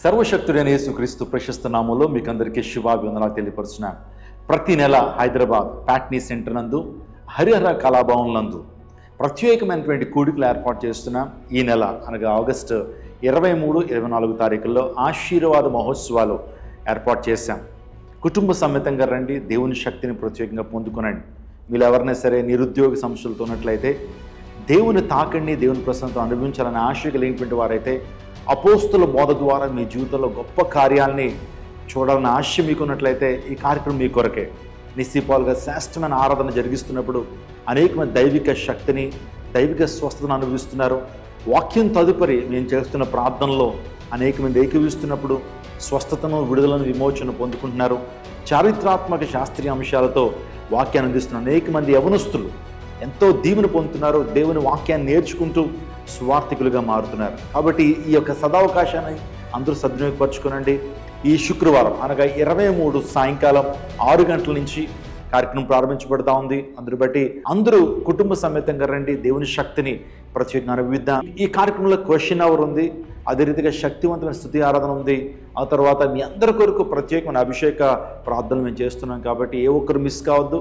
సర్వశక్తుడైన యేసుక్రీస్తు ప్రశస్త నామంలో మీకు అందరికీ శుభాభివందనాలు తెలియపరుచున్నాను. ప్రతి నెల హైదరాబాద్ ప్యాట్నీ సెంటర్ నందు హరిహర కళాభవన్ నందు ప్రత్యేకమైనటువంటి కూడికలు ఏర్పాటు చేస్తున్నాం. ఈ నెల అనగా ఆగస్టు ఇరవై మూడు ఇరవై నాలుగు తారీఖుల్లో ఆశీర్వాద మహోత్సవాలు ఏర్పాటు చేశాం. కుటుంబ సమేతంగా రండి దేవుని శక్తిని ప్రత్యేకంగా పొందుకునండి. మీరు ఎవరైనా సరే నిరుద్యోగ సమస్యలతో ఉన్నట్లయితే దేవుని తాకండి దేవుని ప్రసన్నత అనుభవించాలని ఆశ కలిగినటువంటి వారైతే అపోస్తుల బోధ ద్వారా మీ జీవితంలో గొప్ప కార్యాలని చూడాలని ఆశ మీకున్నట్లయితే ఈ కార్యక్రమం మీ కొరకే. నిశ్చిపాలుగా శ్రేష్టమైన ఆరాధన జరిగిస్తున్నప్పుడు అనేకమైన దైవిక శక్తిని దైవిక స్వస్థతను అనుభవిస్తున్నారు. వాక్యం తదుపరి మేము చేస్తున్న ప్రార్థనలో అనేకమంది ఏకీవిస్తున్నప్పుడు స్వస్థతను విడుదలను విమోచన పొందుకుంటున్నారు. చారిత్రాత్మక శాస్త్రీయ అంశాలతో వాక్యాన్ని అందిస్తున్న అనేక మంది యవనస్తులు ఎంతో దీవెన పొందుతున్నారు. దేవుని వాక్యాన్ని నేర్చుకుంటూ స్వార్థికులుగా మారుతున్నారు. కాబట్టి ఈ యొక్క సదావకాశాన్ని అందరూ సద్వినియోగపరచుకోనండి. ఈ శుక్రవారం అనగా ఇరవై మూడు సాయంకాలం ఆరు గంటల నుంచి కార్యక్రమం ప్రారంభించబడతా ఉంది. అందరు బట్టి అందరూ కుటుంబ సమేతంగా రండి. దేవుని శక్తిని ప్రత్యేకంగా అనుభవిద్దాం ఈ కార్యక్రమంలో క్వశ్చన్ అవర్ ఉంది. అదే రీతిగా శక్తివంతమైన స్థుతి ఆరాధన ఉంది. ఆ తర్వాత మీ అందరి కొరకు ప్రత్యేకమైన అభిషేక ప్రార్థనలు మేము చేస్తున్నాం. కాబట్టి ఏ ఒక్కరు మిస్ కావద్దు.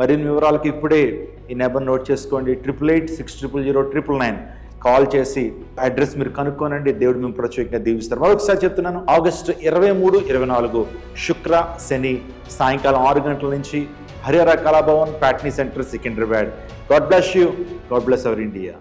మరిన్ని వివరాలకు ఇప్పుడే ఈ నెంబర్ నోట్ చేసుకోండి. Triple eight six triple zero triple nine call చేసి అడ్రస్ మీరు కనుక్కోనండి దేవుడు మేము ప్రత్యేకంగా దీవిస్తారు. మరొకసారి చెప్తున్నాను ఆగస్టు ఇరవై మూడు ఇరవై నాలుగు శుక్ర శని సాయంకాలం ఆరు గంటల నుంచి Harihara Kalabhavan Patny center Secunderabad. God bless you God bless our India.